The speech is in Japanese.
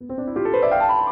you